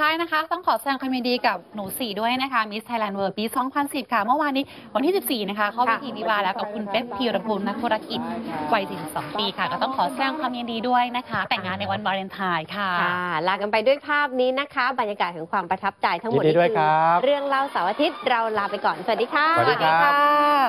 ท้ายนะคะ ต้องขอแสดงความยินดีกับหนูสิด้วยนะคะมิสไทยแลนด์เวิลด์ปี 2010 ค่ะ เมื่อวานนี้วันที่ 14 นะคะ เข้าพิธีวิวาห์แล้วกับคุณเป๊ปพีรพลนักธุรกิจวัย 42 ปีค่ะ ก็ต้องขอแสดงความยินดีด้วยนะคะ แต่งงานในวันวาเลนไทน์ค่ะ ค่ะลากันไปด้วยภาพนี้นะคะ บรรยากาศของความประทับใจทั้งหมดยินดีด้วยครับ เรื่องเล่าเสาร์อาทิตย์เราลาไปก่อนสวัสดีค่ะสวัสดีครับค่ะ